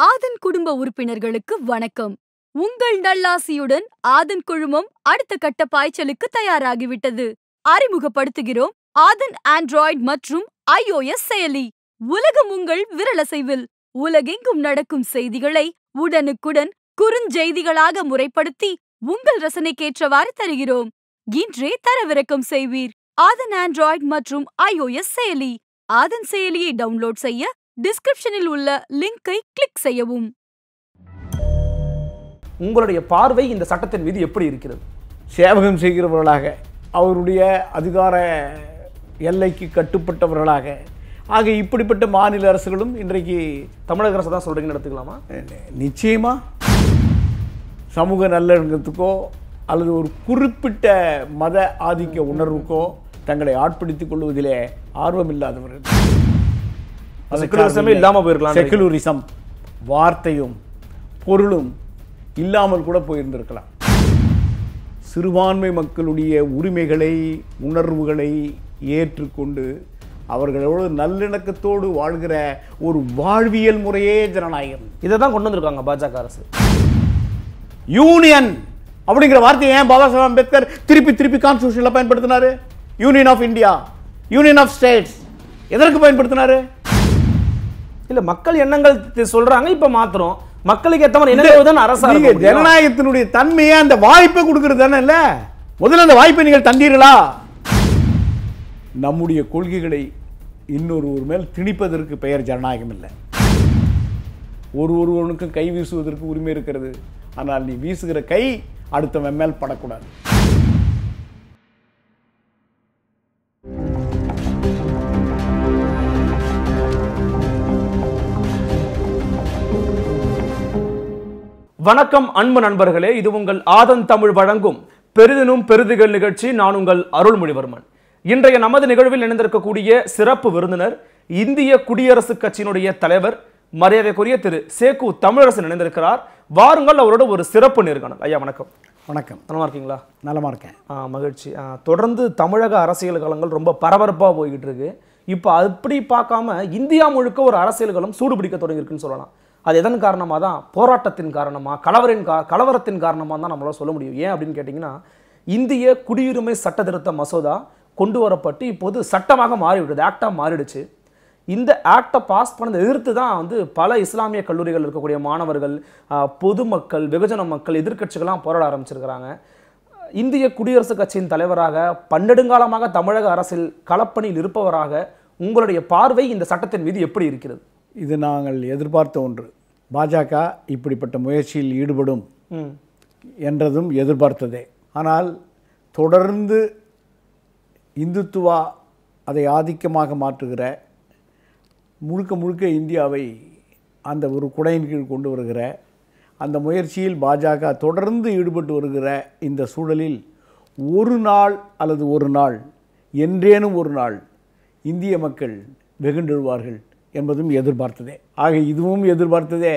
ஆதன் குடும்ப உறுப்பினர்களுக்கு வணக்கம். உங்கள் நல்லாசியுடன் ஆதன் குழுமம் அடுத்த கட்ட பாய்ச்சலுக்கு தயாராகிவிட்டது. அறிமுகப்படுத்துகிறோம். ஆதன் ஆண்ட்ராய்டு மற்றும் ஐஓஎஸ் செயலி. உலகம் உங்கள் விரலசைவில். உலகெங்கும் நடக்கும் செய்திகளை உடனுக்குடன் குறுஞ்செய்திகளாக முறைப்படுத்தி உங்கள் ரசனைக்கேற்றவாறு தருகிறோம். இன்றே தரவிறக்கம் செய்வீர். ஆதன் ஆண்ட்ராய்டு மற்றும் ஐஓஎஸ் செயலி. ஆதன் செயலியை டவுன்லோட் செய்ய டிஸ்கிரிப்ஷனில் உள்ள லிங்கை கிளிக் செய்யவும். உங்களுடைய பார்வை இந்த சட்டத்தின் மீது எப்படி இருக்கிறது? சேவகம் செய்கிறவர்களாக அவருடைய அதிகார எல்லைக்கு கட்டுப்பட்டவர்களாக ஆக இப்படிப்பட்ட மாநில அரசுகளும் இன்றைக்கு தமிழக அரசு தான் சொல்றீங்கன்னு எடுத்துக்கலாமா? நிச்சயமா. சமூக நல்லிணக்கத்துக்கோ அல்லது ஒரு குறிப்பிட்ட மத ஆதிக்க உணர்வுக்கோ தங்களை ஆட்படுத்திக் கொள்வதிலே ஆர்வம் இல்லாதவர்கள். செக்குலரிசமே இல்லாம போயிருக்கலாம் செக்குலரிசம் வார்த்தையும் பொருளும் இல்லாமல் கூட போயிருந்திருக்கலாம். சிறுபான்மை மக்களுடைய உரிமைகளை உணர்வுகளை ஏற்றுக்கொண்டு அவர்களோடு நல்லிணக்கத்தோடு வாழ்கிற ஒரு வாழ்வியல் முறையே ஜனநாயகம். இதை தான் கொண்டு வந்திருக்காங்க பாஜக அரசு. யூனியன் அப்படிங்கிற வார்த்தையை ஏன் பாபா சாஹேப் அம்பேத்கர் திருப்பி திருப்பி கான்ஸ்டியூஷன்ல பயன்படுத்தினாரு? Union of India union of states எதற்கு பயன்படுத்தினாரு? இல்ல மக்கள் எண்ணங்கள் சொல்றாங்க இப்ப மாத்துறோம். மக்களுக்கு ஏத்த மாதிரி என்ன தான்? ஜனநாயகத்தினுடைய தன்மையை அந்த வாய்ப்பை கொடுக்கிறது தானே இல்ல? முதல்ல அந்த வாய்ப்பை நீங்கள் தந்தீர்களா? நம்முடைய கொள்கைகளை இன்னொருவர் மேல் திணிப்பதற்கு பெயர் ஜனநாயகம் இல்லை. ஒரு ஒருவனுக்கும் கை வீசுவதற்கு உரிமை இருக்கிறது. ஆனால் நீ வீசுகிற கை அடுத்தவன் மேல் படக்கூடாது. வணக்கம் அன்பு நண்பர்களே. இது உங்கள் ஆதன் தமிழ் வழங்கும் பெரிதினும் பெரிதுகள் நிகழ்ச்சி. நான் உங்கள் அருள்மொழிவர்மன். இன்றைய நமது நிகழ்வில் இணைந்திருக்கக்கூடிய சிறப்பு விருந்தினர் இந்திய குடியரசுக் கட்சியினுடைய தலைவர் மரியாதைக்குரிய திரு. சேகு தமிழரசன் இணைந்திருக்கிறார். வாருங்கள் அவரோட ஒரு சிறப்பு நேர்காணல் ஐயா வணக்கம். வணக்கம். நலமா இருக்கீங்களா? நலமா இருக்கேன். மகிழ்ச்சி. தொடர்ந்து தமிழக அரசியல் களங்கள் ரொம்ப பரபரப்பாக போய்கிட்டு இருக்கு. இப்போ அப்படி பார்க்காம இந்தியா முழுக்க ஒரு அரசியல் களம் சூடு பிடிக்க தொடங்கியிருக்குன்னு சொல்லலாம். அது எதன் காரணமாக தான்? போராட்டத்தின் காரணமாக கலவரின் கா கலவரத்தின் காரணமாக தான் நம்மளால் சொல்ல முடியும். ஏன் அப்படின்னு கேட்டிங்கன்னா இந்திய குடியுரிமை சட்ட திருத்த மசோதா கொண்டு வரப்பட்டு இப்போது சட்டமாக மாறிவிடுது ஆக்டாக மாறிடுச்சு. இந்த ஆக்டை பாஸ் பண்ணதை எதிர்த்து தான் வந்து பல இஸ்லாமிய கல்லூரிகள் இருக்கக்கூடிய மாணவர்கள் பொதுமக்கள் வெகுஜன மக்கள் எதிர்கட்சிகள்லாம் போராட ஆரம்பிச்சிருக்கிறாங்க. இந்திய குடியரசுக் கட்சியின் தலைவராக பன்னெடுங்காலமாக தமிழக அரசில் களப்பணியில் இருப்பவராக உங்களுடைய பார்வை இந்த சட்டத்தின் மீது எப்படி இருக்கிறது? இது நாங்கள் எதிர்பார்த்த ஒன்று. பாஜக இப்படிப்பட்ட முயற்சியில் ஈடுபடும் என்றதும் எதிர்பார்த்ததே. ஆனால் தொடர்ந்து இந்துத்துவா அதை ஆதிக்கமாக மாற்றுகிற முழுக்க முழுக்க இந்தியாவை அந்த ஒரு குடையின் கீழ் கொண்டு வருகிற அந்த முயற்சியில் பாஜக தொடர்ந்து ஈடுபட்டு வருகிற இந்த சூழலில் ஒரு நாள் அல்லது ஒரு நாள் என்றேனும் ஒரு நாள் இந்திய மக்கள் வெகுண்டெழுவார்கள் என்பதும் எதிர்பார்த்ததே. ஆக இதுவும் எதிர்பார்த்ததே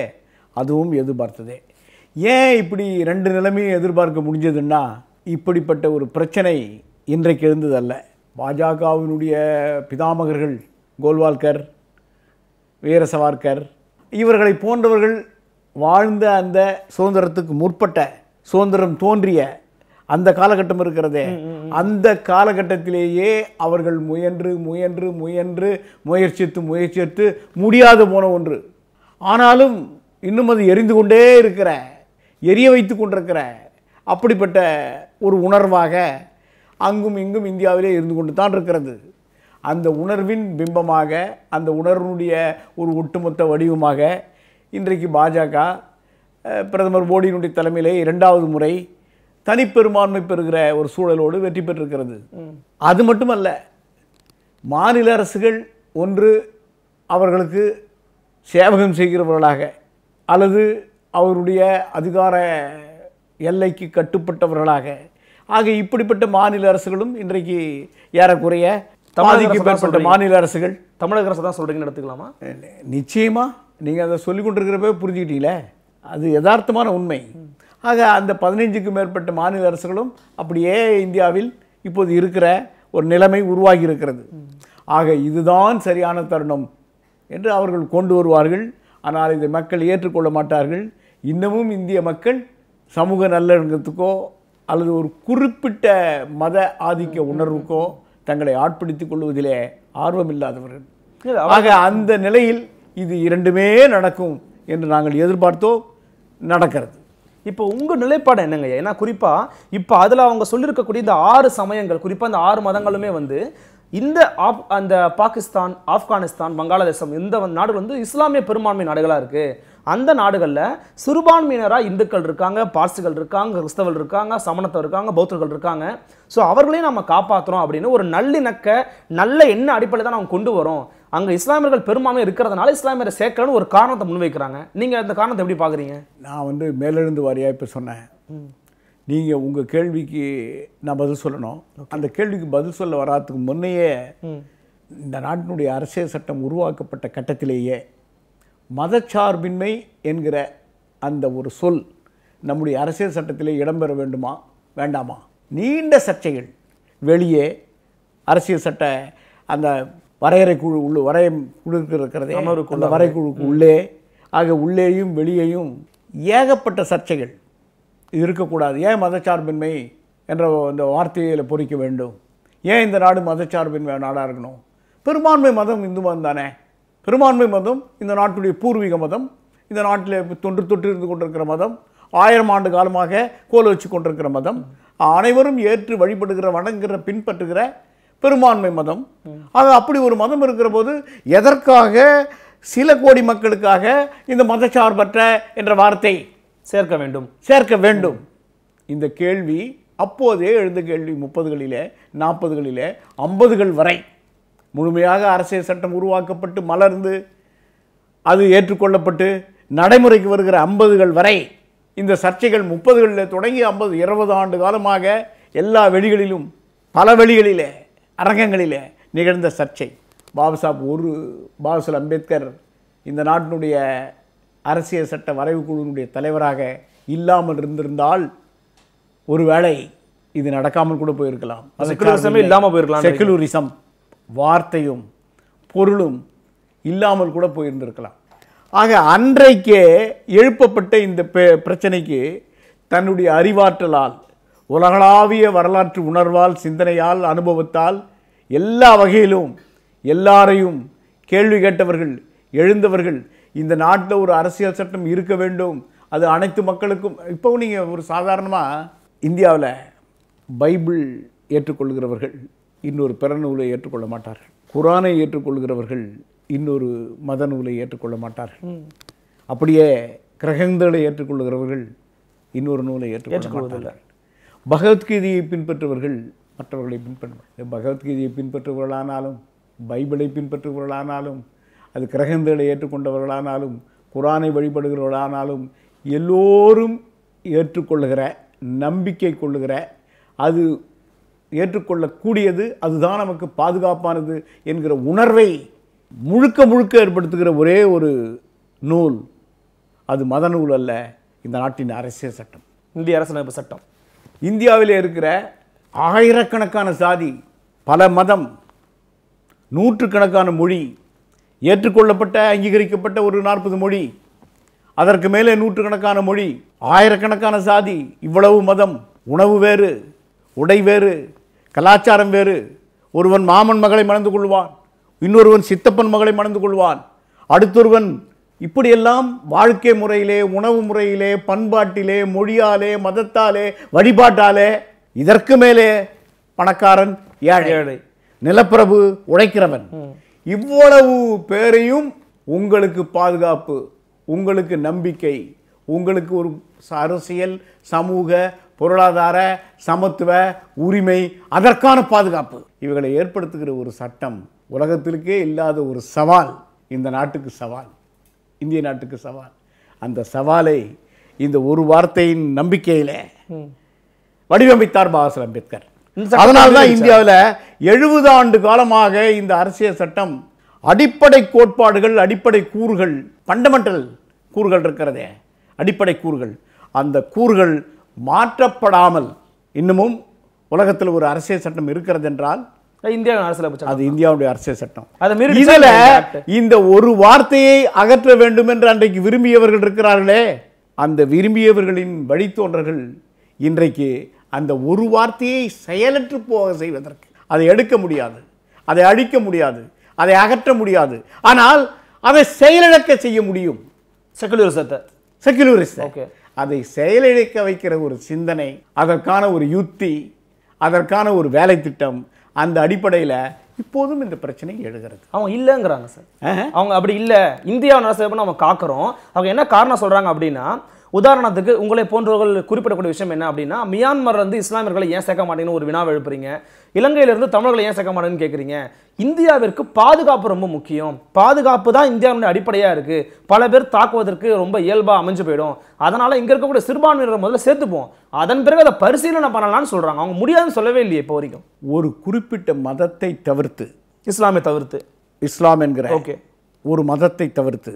அதுவும் எதிர்பார்த்ததே. ஏன் இப்படி ரெண்டு நிலைமையும் எதிர்பார்க்க முடிஞ்சதுன்னா இப்படிப்பட்ட ஒரு பிரச்சனை இன்றைக்கு இருந்ததல்ல பாஜகவினுடைய பிதாமகர்கள் கோல்வால்கர் வீரசவார்கர் இவர்களை போன்றவர்கள் வாழ்ந்த அந்த சுதந்திரத்துக்கு முற்பட்ட சுதந்திரம் தோன்றிய அந்த காலகட்டம் இருக்கிறதே. அந்த காலகட்டத்திலேயே அவர்கள் முயன்று முயன்று முயன்று முயற்சித்து முயற்சித்து முடியாது போன ஒன்று. ஆனாலும் இன்னும் அது எரிந்து கொண்டே இருக்கிற எரிய வைத்து கொண்டிருக்கிற அப்படிப்பட்ட ஒரு உணர்வாக அங்கும் இங்கும் இந்தியாவிலே இருந்து கொண்டு தான் இருக்கிறது. அந்த உணர்வின் பிம்பமாக அந்த உணர்வுடைய ஒரு ஒட்டுமொத்த வடிவமாக இன்றைக்கு பாஜக பிரதமர் மோடியினுடைய தலைமையிலே இரண்டாவது முறை தனிப்பெரும்பான்மை பெறுகிற ஒரு சூழலோடு வெற்றி பெற்றிருக்கிறது. அது மட்டுமல்ல மாநில அரசுகள் ஒன்று அவர்களுக்கு சேவகம் செய்கிறவர்களாக அல்லது அவருடைய அதிகார எல்லைக்கு கட்டுப்பட்டவர்களாக. ஆக இப்படிப்பட்ட மாநில அரசுகளும் இன்றைக்கு ஏறக்குறைய தமிழக பாதிக்கு அரசு தான் மேற்பட்ட. மாநில அரசுகள். தமிழக அரசு தான் சொல்றீங்கன்னு எடுத்துக்கலாமா? நிச்சயமா நீங்கள் அதை சொல்லி கொண்டிருக்கிறப்ப புரிஞ்சுக்கிட்டீங்களே. அது யதார்த்தமான உண்மை. ஆக அந்த பதினைஞ்சுக்கு மேற்பட்ட மாநில அரசுகளும் அப்படியே இந்தியாவில் இப்போது இருக்கிற ஒரு நிலைமை உருவாகி இருக்கிறது ஆக இதுதான் சரியான தருணம் என்று அவர்கள் கொண்டு வருவார்கள். ஆனால் இதை மக்கள் ஏற்றுக்கொள்ள மாட்டார்கள். இன்னமும் இந்திய மக்கள் சமூக நல்லிணக்கத்துக்கோ அல்லது ஒரு குறிப்பிட்ட மத ஆதிக்க உணர்வுக்கோ தங்களை ஆட்படுத்திக் கொள்வதிலே ஆர்வமில்லாதவர்கள். இல்ல, ஆக அந்த நிலையில் இது இரண்டுமே நடக்கும் என்று நாங்கள் எதிர்பார்த்தோம். நடக்கிறது. இப்போ உங்கள் நிலைப்பாடு என்னங்க? ஏன்னா குறிப்பாக இப்போ அதில் அவங்க சொல்லியிருக்கக்கூடிய இந்த ஆறு சமயங்கள் குறிப்பாக இந்த ஆறு மதங்களுமே வந்து இந்த ஆப் அந்த பாகிஸ்தான் ஆப்கானிஸ்தான் வங்காளதேசம் இந்த நாடுகள் வந்து இஸ்லாமிய பெரும்பான்மை நாடுகளாக இருக்குது அந்த நாடுகளில் சிறுபான்மையினராக இந்துக்கள் இருக்காங்க பார்சிகள் இருக்காங்க கிறிஸ்தவர்கள் இருக்காங்க சமணத்தவர் இருக்காங்க பௌத்தர்கள் இருக்காங்க. ஸோ அவர்களையும் நம்ம காப்பாற்றுறோம் அப்படின்னு ஒரு நல்லிணக்க நல்ல எண்ண அடிப்படையில் தான் நம்ம கொண்டு வரோம். அங்க இஸ்லாமியர்கள் பெரும்பான்மை இருக்கிறதுனால இஸ்லாமியரை சேர்க்கணும்னு ஒரு காரணத்தை முன்வைக்கிறாங்க. நீங்க அந்த காரணத்தை எப்படி பாக்குறீங்க நான் வந்து மேலெழுந்து வாரியாக இப்போ சொன்னேன். நீங்கள் உங்கள் கேள்விக்கு நான் பதில் சொல்லணும். அந்த கேள்விக்கு பதில் சொல்ல வராதுக்கு முன்னையே இந்த நாட்டினுடைய அரசியல் சட்டம் உருவாக்கப்பட்ட கட்டத்திலேயே மதச்சார்பின்மை என்கிற அந்த ஒரு சொல் நம்முடைய அரசியல் சட்டத்திலே இடம்பெற வேண்டுமா? வேண்டாமா? நீண்ட சர்ச்சைகள். வெளியே அரசியல் சட்ட அந்த வரையறை குழு உள்ள வரைய குழு இருக்கிறதே அந்த வரைக்குழுக்கு உள்ளே. ஆக உள்ளேயும் வெளியேயும் ஏகப்பட்ட சர்ச்சைகள் இது இருக்கக்கூடாது. ஏன் மதச்சார்பின்மை என்ற இந்த வார்த்தையில் பொறிக்க வேண்டும்? ஏன் இந்த நாடு மதச்சார்பின்மை நாடாக இருக்கணும்? பெரும்பான்மை மதம் இந்து மதம் தானே. பெரும்பான்மை மதம் இந்த நாட்டுடைய பூர்வீக மதம் இந்த நாட்டில் தொன்று தொட்டு இருந்து கொண்டிருக்கிற மதம் ஆயிரம் ஆண்டு காலமாக கோல வச்சு கொண்டிருக்கிற மதம். அனைவரும் ஏற்று வழிபடுகிற வணங்குகிற பின்பற்றுகிற பெரும்பான்மை மதம். அது அப்படி ஒரு மதம் இருக்கிற போது எதற்காக சில கோடி மக்களுக்காக இந்த மதச்சார்பற்ற என்ற வார்த்தை சேர்க்க வேண்டும். சேர்க்க வேண்டும்? இந்த கேள்வி அப்போதே எழுந்த கேள்வி முப்பதுகளிலே நாற்பதுகளிலே ஐம்பதுகள் வரை. முழுமையாக அரசியல் சட்டம் உருவாக்கப்பட்டு மலர்ந்து அது ஏற்றுக்கொள்ளப்பட்டு நடைமுறைக்கு வருகிற ஐம்பதுகள் வரை இந்த சர்ச்சைகள் முப்பதுகளில் தொடங்கி ஐம்பது இருபது ஆண்டு காலமாக எல்லா வெளிகளிலும் பல வெளிகளிலே அரங்கங்களிலே நிகழ்ந்த சர்ச்சை. பாபாசாப் ஒரு பாபாசால் அம்பேத்கர் இந்த நாட்டினுடைய அரசியல் சட்ட வரைவு குழுவினுடைய தலைவராக இல்லாமல் இருந்திருந்தால் ஒருவேளை இது நடக்காமல் கூட போயிருக்கலாம். Secularism ஏ இல்லாம போயிருக்கலாம் செக்குலரிசம் வார்த்தையும் பொருளும் இல்லாமல் கூட போயிருந்திருக்கலாம். ஆக அன்றைக்கே எழுப்பப்பட்ட இந்த பிரச்சனைக்கு தன்னுடைய அறிவாற்றலால் உலகளாவிய வரலாற்று உணர்வால் சிந்தனையால் அனுபவத்தால் எல்லா வகையிலும் எல்லாரையும் கேள்வி கேட்டவர்கள் எழுந்தவர்கள் இந்த நாட்டில் ஒரு அரசியல் சட்டம் இருக்க வேண்டும் அது அனைத்து மக்களுக்கும் இப்போ நீங்கள் ஒரு சாதாரணமாக இந்தியாவில் பைபிள் ஏற்றுக்கொள்கிறவர்கள் இன்னொரு பிற நூலை ஏற்றுக்கொள்ள மாட்டார்கள். குரானை ஏற்றுக்கொள்கிறவர்கள் இன்னொரு மத நூலை ஏற்றுக்கொள்ள மாட்டார்கள். அப்படியே கிரகங்களை ஏற்றுக்கொள்கிறவர்கள் இன்னொரு நூலை ஏற்றுக்கொள்ள மாட்டார்கள். பகவத்கீதையை பின்பற்றுவர்கள் மற்றவர்களை பின்பற்ற பகவத்கீதையை பின்பற்றுபவர்களானாலும் பைபிளை பின்பற்றுபவர்களானாலும் அது கிரகங்களை ஏற்றுக்கொண்டவர்களானாலும் குரானை வழிபடுகிறவர்களானாலும் எல்லோரும் ஏற்றுக்கொள்ளுகிற நம்பிக்கை கொள்ளுகிற அது ஏற்றுக்கொள்ளக்கூடியது அதுதான் நமக்கு பாதுகாப்பானது என்கிற உணர்வை முழுக்க முழுக்க ஏற்படுத்துகிற ஒரே ஒரு நூல். அது மத நூல் அல்ல இந்த நாட்டின் அரசியல் சட்டம். இந்திய அரசியலமைப்பு சட்டம். இந்தியாவில் இருக்கிற ஆயிரக்கணக்கான சாதி பல மதம் நூற்றுக்கணக்கான மொழி ஏற்றுக்கொள்ளப்பட்ட அங்கீகரிக்கப்பட்ட ஒரு நாற்பது மொழி அதற்கு மேலே நூற்றுக்கணக்கான மொழி ஆயிரக்கணக்கான சாதி இவ்வளவு மதம் உணவு வேறு உடை வேறு கலாச்சாரம் வேறு. ஒருவன் மாமன் மகளை மணந்து கொள்வான் இன்னொருவன் சித்தப்பன் மகளை மணந்து கொள்வான் அடுத்தொருவன் இப்படியெல்லாம் வாழ்க்கை முறையிலே உணவு முறையிலே பண்பாட்டிலே மொழியாலே மதத்தாலே வழிபாட்டாலே இதற்கு மேலே பணக்காரன் ஏழை. ஏழை. நிலப்பிரபு உழைக்கிறவன். இவ்வளவு பேரையும் உங்களுக்கு பாதுகாப்பு உங்களுக்கு நம்பிக்கை உங்களுக்கு ஒரு அரசியல் சமூக பொருளாதார சமத்துவ உரிமை அதற்கான பாதுகாப்பு. இவைகளை ஏற்படுத்துகிற ஒரு சட்டம் உலகத்திற்கே இல்லாத ஒரு சவால் இந்த நாட்டுக்கு சவால். இந்திய நாட்டுக்கு சவால். அந்த சவாலை இந்த ஒரு வார்த்தையின் நம்பிக்கையிலே வடிவமைத்தார் பாபாசாஹ் அம்பேத்கர். இந்த சட்டம் அதனால தான் அங்கீகரிச்சார். இந்தியாவில் எழுபது ஆண்டு காலமாக இந்த அரசியல் சட்டம் அடிப்படை கோட்பாடுகள் அடிப்படை கூறுகள் ஃபண்டமெண்டல் கூறுகள் இருக்கிறதே. அடிப்படை கூறுகள். அந்த கூறுகள் மாற்றப்படாமல் இன்னமும் உலகத்தில் ஒரு அரசியல் சட்டம் இருக்கிறது என்றால் இந்தியாவின் சட்டம் அது இந்தியாவுடைய அரசியல் சட்டம். அதை மீறி இதுல. இந்த ஒரு வார்த்தையை அகற்ற வேண்டும் என்று அன்றைக்கு விரும்பியவர்கள் இருக்கிறார்களே அந்த விரும்பியவர்களின் வழித்தோன்றர்கள் இன்றைக்கு அந்த ஒரு வார்த்தையை செயலற்று போக செய்வதற்கு அதை எடுக்க முடியாது அதை அழிக்க முடியாது அதை அகற்ற முடியாது. ஆனால் அதை செயலிழக்க செய்ய முடியும். செக்குலரிசத்தை செக்குலரிஸ்ட் Okay. அதை செயலிழக்க வைக்கிற ஒரு சிந்தனை அதற்கான ஒரு யுக்தி அதற்கான ஒரு வேலை திட்டம் அந்த அடிப்படையில் இப்போதும் இந்த பிரச்சனை எழுகிறது. அவங்க இல்லைங்கிறாங்க சார். அவங்க அப்படி இல்ல. இந்தியாவின் அரசியலமைப்பு நம்ம காக்குறோம். அவங்க என்ன காரணம் சொல்றாங்க அப்படின்னா உதாரணத்துக்கு உங்களை போன்றவர்கள் குறிப்பிடக்கூடிய விஷயம் என்ன அப்படின்னா மியான்மர்ல இருந்து இஸ்லாமியர்களை ஏன் சேர்க்க மாட்டேங்கன்னு ஒரு வினாவை எழுப்புறீங்க. இலங்கையில இருந்து தமிழர்களை ஏன் சேர்க்க மாட்டேன்னு கேக்குறீங்க. இந்தியாவிற்கு பாதுகாப்பு ரொம்ப முக்கியம். பாதுகாப்பு தான் இந்தியாவுடைய அடிப்படையா இருக்கு. பல பேர் தாக்குவதற்கு ரொம்ப இயல்பா அமைஞ்சு போயிடும். அதனால இங்க இருக்கக்கூடிய சிறுபான்மையினரை முதல்ல சேர்த்துப்போம். அதன் பிறகு அதை பரிசீலனை பண்ணலாம்னு சொல்றாங்க. அவங்க முடியாதுன்னு சொல்லவே இல்லையே இப்போ வரைக்கும். ஒரு குறிப்பிட்ட மதத்தை தவிர்த்து இஸ்லாமிய தவிர்த்து. இஸ்லாம் என்கிற ஓகே. ஒரு மதத்தை தவிர்த்து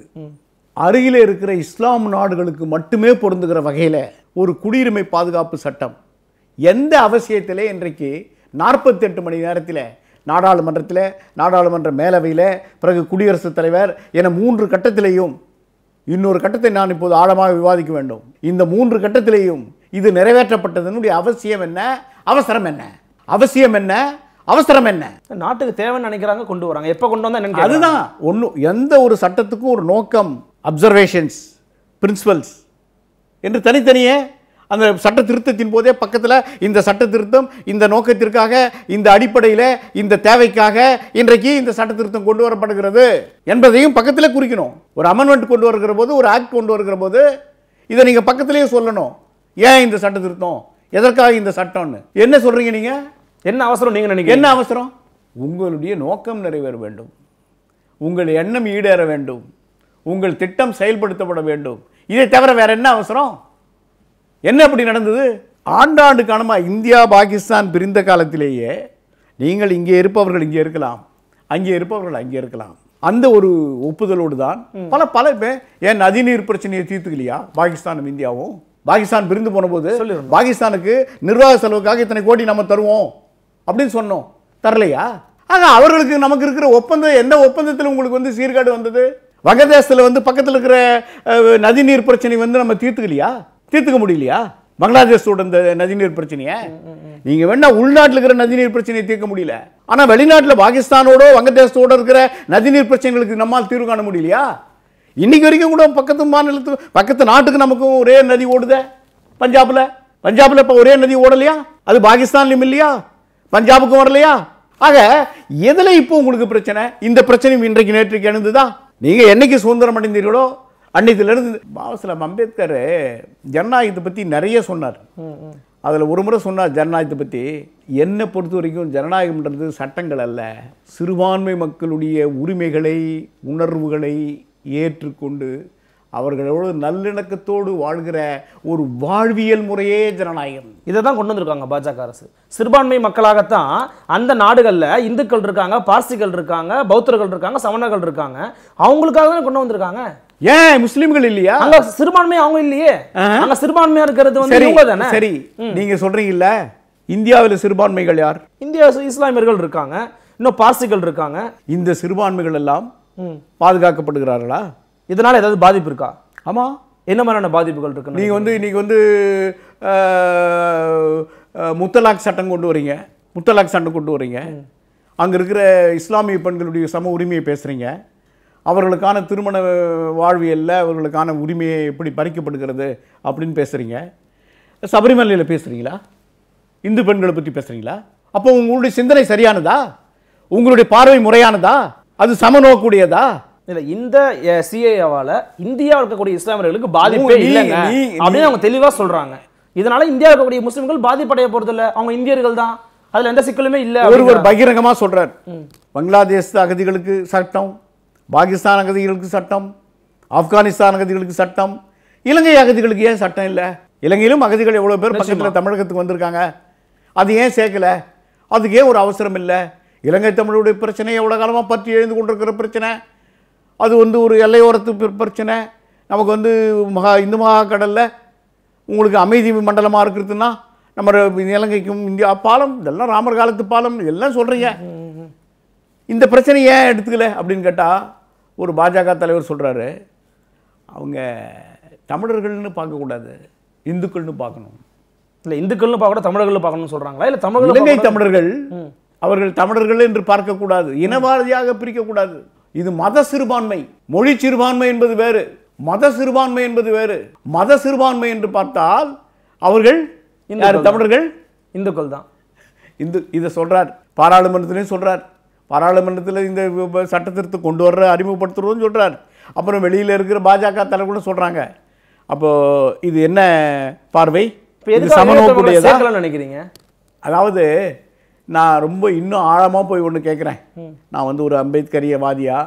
அருகிலே இருக்கிற இஸ்லாம் நாடுகளுக்கு மட்டுமே பொருந்துகிற வகையில் ஒரு குடியுரிமை பாதுகாப்பு சட்டம். எந்த அவசியத்திலே இன்றைக்கு நாற்பத்தெட்டு மணி நேரத்தில் நாடாளுமன்றத்தில் நாடாளுமன்ற மேலவையில் பிறகு குடியரசுத் தலைவர் என மூன்று கட்டத்திலேயும் இன்னொரு கட்டத்தை நான் இப்போது ஆழமாக விவாதிக்க வேண்டும். இந்த மூன்று கட்டத்திலேயும் இது நிறைவேற்றப்பட்டதனுடைய அவசியம் என்ன? அவசரம் என்ன? அவசியம் என்ன? அவசரம் என்ன? நாட்டுக்கு தேவைன்னு நினைக்கிறாங்க கொண்டு வராங்க. எப்ப கொண்டு வந்தா என்னன்னு கேக்குறாங்க. அதுதான். ஒன்று எந்த ஒரு சட்டத்துக்கும் ஒரு நோக்கம் அப்சர்வேஷன்ஸ் பிரின்சிபல்ஸ் என்று தனித்தனியே அந்த சட்ட திருத்தத்தின் போதே பக்கத்தில் இந்த சட்ட திருத்தம் இந்த நோக்கத்திற்காக இந்த அடிப்படையில் இந்த தேவைக்காக இன்றைக்கு இந்த சட்ட திருத்தம் கொண்டு வரப்படுகிறது என்பதையும் பக்கத்தில் குறிக்கணும். ஒரு அமெண்ட்மெண்ட் கொண்டு வருகிற போது ஒரு ஆக்ட் கொண்டு வருகிற போது இதை நீங்கள் பக்கத்திலேயே சொல்லணும். ஏன் இந்த சட்ட திருத்தம் எதற்காக இந்த சட்டம்னு? என்ன சொல்றீங்க நீங்க? என்ன அவசரம் நீங்க நினைக்கிறீங்க? என்ன அவசரம்? உங்களுடைய நோக்கம் நிறைவேற வேண்டும். உங்கள் எண்ணம் ஈடேற வேண்டும். உங்கள் திட்டம் செயல்படுத்தப்பட வேண்டும். இதை தவிர வேற என்ன அவசரம்? என்ன அப்படி நடந்தது? ஆண்டாண்டு காலமா இந்தியா பாகிஸ்தான் பிரிந்த காலத்திலேயே நீங்கள் இங்கே இருப்பவர்கள் இங்கே இருக்கலாம். அங்கே இருப்பவர்கள் அங்கே இருக்கலாம். அந்த ஒரு ஒப்புதலோடு தான் பல பல ஏன் நதிநீர் பிரச்சனையை தீர்த்துக்கலையா? பாகிஸ்தானும் இந்தியாவும். பாகிஸ்தான் பிரிந்து போன போது. பாகிஸ்தானுக்கு நிர்வாக செலவுக்காக இத்தனை கோடி நம்ம தருவோம் அப்படின்னு சொன்னோம். தரலையா? ஆக அவர்களுக்கு நமக்கு இருக்கிற ஒப்பந்தம் எந்த ஒப்பந்தத்தில் உங்களுக்கு வந்து சீர்காடு வந்தது? வங்கதேசத்தில் வந்து பக்கத்தில் இருக்கிற நதிநீர் பிரச்சனை வந்து நம்ம தீர்த்துக்கலையா? தீர்த்துக்க முடியலையா? பங்களாதேஷோட இந்த நதிநீர் பிரச்சனையை? நீங்க வேணா உள்நாட்டில் இருக்கிற நதிநீர் பிரச்சனையை தீர்க்க முடியல. ஆனா வெளிநாட்டில் பாகிஸ்தானோட வங்கதேசத்தோட இருக்கிற நதிநீர் பிரச்சனைகளுக்கு நம்மால் தீர்வு காண முடியலையா? இன்னைக்கு வரைக்கும் கூட பக்கத்து மாநிலத்து பக்கத்து நாட்டுக்கு நமக்கும் ஒரே நதி ஓடுதே? பஞ்சாப்ல? பஞ்சாப்ல இப்ப ஒரே நதி ஓடலையா? அது பாகிஸ்தான்லயும் இல்லையா? பஞ்சாபுக்கும் வரலையா? ஆக எதுல இப்போ உங்களுக்கு பிரச்சனை? இந்த பிரச்சனையும் இன்றைக்கு நேற்றுக்கு எழுந்துதான் நீங்கள் என்னைக்கு சுதந்திரம் அடைந்தீர்களோ அன்னைத்திலிருந்து இருந்து அம்பேத்கர் ஜனநாயகத்தை பற்றி நிறைய சொன்னார். அதில் ஒரு முறை சொன்னார் ஜனநாயகத்தை பற்றி என்னை பொறுத்த வரைக்கும் ஜனநாயகம்ன்றது சட்டங்கள் அல்ல. சிறுபான்மை மக்களுடைய உரிமைகளை உணர்வுகளை ஏற்றுக்கொண்டு அவர்களோடு நல்லிணக்கத்தோடு வாழ்கிற ஒரு வாழ்வியல் முறையே ஜனநாயகம். இதை தான் கொண்டு வந்திருக்காங்க பாஜக அரசு. சிறுபான்மை மக்களாகத்தான் அந்த நாடுகள்ல இந்துக்கள் இருக்காங்க பார்சிகள் இருக்காங்க பௌத்தர்கள் இருக்காங்க சமணர்கள் இருக்காங்க. அவங்களுக்காக தானே கொண்டு வந்திருக்காங்க? ஏன்? முஸ்லிம்கள் இல்லையா? அங்க சிறுபான்மை அவங்க இல்லையே. அங்க சிறுபான்மையா இருக்கிறது வந்து இவங்க தானே? சரி. நீங்க சொல்றீங்கல்ல இந்தியாவில் சிறுபான்மைகள் யார்? இந்தியா இஸ்லாமியர்கள் இருக்காங்க இன்னும் பார்சிகள் இருக்காங்க. இந்த சிறுபான்மைகள் எல்லாம். பாதுகாக்கப்படுகிறார்களா? இதனால ஏதாவது பாதிப்பு இருக்கா? ஆமா என்ன மாதிரியான பாதிப்புகள் இருக்கு? நீங்க வந்து இன்னைக்கு வந்து முத்தலாக் சட்டம் கொண்டு வரீங்க. முத்தலாக் சட்டம் கொண்டு வரீங்க. அங்க இருக்கிற இஸ்லாமிய பெண்களுடைய சம உரிமையை பேசுறீங்க. அவர்களுக்கான திருமண வாழ்வியல்ல அவர்களுக்கான உரிமையை எப்படி பறிக்கப்படுகிறது அப்படின்னு பேசுறீங்க. சபரிமலையில் பேசுறீங்களா? இந்து பெண்களை பற்றி பேசுறீங்களா? அப்போ உங்களுடைய சிந்தனை சரியானதா? உங்களுடைய பார்வை முறையானதா? அது சமநோக்கூடியதா? இல்ல இந்த சிஏவால இந்தியாவில் இருக்கக்கூடிய இஸ்லாமியர்களுக்கு பாதிப்பே இல்லைங்க. அப்படின்னு அவங்க தெளிவா சொல்றாங்க. இதனால இந்தியாவில் இருக்கக்கூடிய முஸ்லிம்கள் பாதிப்படைய போறது இல்ல. அவங்க இந்தியர்கள் தான். அதுல எந்த சிக்கலுமே இல்ல ஒருவர். பகிரங்கமா சொல்றார். பங்களாதேஷ் அகதிகளுக்கு சட்டம் பாகிஸ்தான் அகதிகளுக்கு சட்டம் ஆப்கானிஸ்தான் அகதிகளுக்கு சட்டம் இலங்கை அகதிகளுக்கு ஏன் சட்டம் இல்லை? இலங்கையிலும் அகதிகள் எவ்வளவு பேர் பக்கத்துல தமிழகத்துக்கு வந்திருக்காங்க. அது ஏன் சேர்க்கல? அதுக்கு ஏன் ஒரு அவசரம் இல்லை. இலங்கை தமிழுடைய பிரச்சனை எவ்வளவு காலமா பற்றி எழுந்து கொண்டிருக்கிற பிரச்சனை? அது வந்து ஒரு எல்லையோரத்து பிர- பிரச்சனை. நமக்கு வந்து மகா இந்து மகா கடல்ல உங்களுக்கு அமைதி மண்டலமா இருக்கிறதுன்னா நம்ம இலங்கைக்கும் இந்தியா பாலம் இதெல்லாம் ராமர் காலத்து பாலம் எல்லாம் சொல்றீங்க. இந்த பிரச்சனை ஏன் எடுத்துக்கல அப்படின்னு கேட்டால் ஒரு பாஜக தலைவர் சொல்கிறாரு அவங்க தமிழர்கள்னு பார்க்கக்கூடாது இந்துக்கள்னு பார்க்கணும். இல்ல இந்துக்கள்னு பார்க்க கூட தமிழர்கள் பார்க்கணும்னு சொல்றாங்களா? இல்ல தமிழர்கள் இலங்கை? தமிழர்கள் அவர்கள் தமிழர்கள் என்று பார்க்கக்கூடாது இனவாதியாக பிரிக்கக்கூடாது. இது மத சிறுபான்மை. மொழி சிறுபான்மை என்பது வேறு. மத சிறுபான்மை என்பது வேறு. மத சிறுபான்மை என்று பார்த்தால் அவர்கள் யார்? தமிழர்கள்? இந்துக்கள் தான் இந்த இதை சொல்றார். பாராளுமன்றத்திலையும் சொல்றார். பாராளுமன்றத்தில் இந்த சட்ட திருத்தம் கொண்டு வர்ற அறிமுகப்படுத்துறதும் சொல்றார். அப்புறம் வெளியில் இருக்கிற பாஜக தலைவர்களும் சொல்றாங்க. அப்போ இது என்ன பார்வை? நினைக்கிறீங்க? அதாவது நான் ரொம்ப இன்னும் ஆழமாக போய் ஒன்று கேட்குறேன் நான் வந்து ஒரு அம்பேத்கரியவாதியா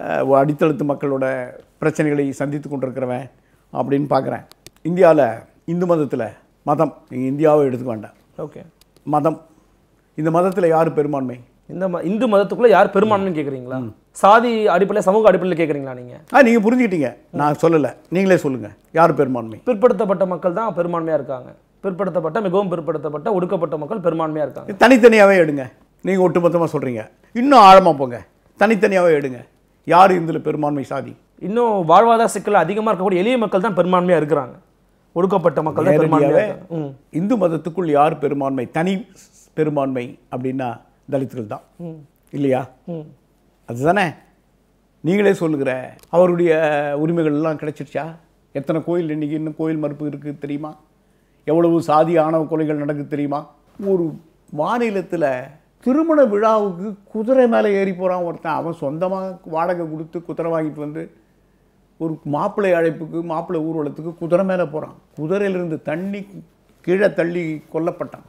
அஹ், ஒரு அடித்தளத்து மக்களோட பிரச்சனைகளை சந்தித்து கொண்டிருக்கிறவன் அப்படின்னு பார்க்குறேன் இந்தியாவில் இந்து மதத்தில் மதம் நீங்கள் இந்தியாவை எடுத்துக்க வேண்டாம். ஓகே. மதம். இந்த மதத்தில் யார் பெரும்பான்மை? இந்த ம- இந்து மதத்துக்குள்ள யார் பெரும்பான்மைன்னு கேக்குறீங்களா? சாதி அடிப்படையில் சமூக அடிப்படையில் கேக்குறீங்களா நீங்க? ஆ நீங்கள் புரிஞ்சுக்கிட்டீங்க. நான் சொல்லலை. நீங்களே சொல்லுங்கள் யார் பெரும்பான்மை? பிற்படுத்தப்பட்ட மக்கள் தான் பெரும்பான்மையா இருக்காங்க. பிற்படுத்தப்பட்ட மிகவும் பிற்படுத்தப்பட்ட ஒடுக்கப்பட்ட மக்கள் பெரும்பான்மையா இருக்காங்க. தனித்தனியாகவே எடுங்க. நீங்கள் ஒட்டுமொத்தமாக சொல்கிறீங்க இன்னும் ஆழமாக போங்க. தனித்தனியாகவே எடுங்க. யார் இதில் பெரும்பான்மை சாதி? இன்னும் வாழ்வாதார சிக்கல் அதிகமா இருக்கக்கூடிய எளிய மக்கள் தான் பெரும்பான்மையா இருக்கிறாங்க. ஒடுக்கப்பட்ட மக்கள் தான் பெரும்பான்மையா நேரடியாகவே இருக்காங்க. ம். இந்து மதத்துக்குள் யார் பெரும்பான்மை? தனி பெரும்பான்மை அப்படின்னா தலித்துகள் தான். இல்லையா. அதுதானே? நீங்களே சொல்லுகிற அவருடைய உரிமைகள் எல்லாம் கிடைச்சிருச்சா? எத்தனை கோயில் இன்னைக்கு இன்னும் கோயில் மறுப்பு இருக்குது தெரியுமா? எவ்வளவு சாதி ஆணவ கொலைகள் நடக்குது தெரியுமா? ஒரு மாநிலத்தில் திருமண விழாவுக்கு குதிரை மேலே ஏறி போகிறான் ஒருத்தன். அவன் சொந்தமாக வாடகை கொடுத்து குதிரை வாங்கிட்டு வந்து ஒரு மாப்பிள்ளை அழைப்புக்கு மாப்பிள்ளை ஊர்வலத்துக்கு குதிரை மேலே போகிறான் குதிரையிலிருந்து தண்ணி கீழே தள்ளி கொல்லப்பட்டான்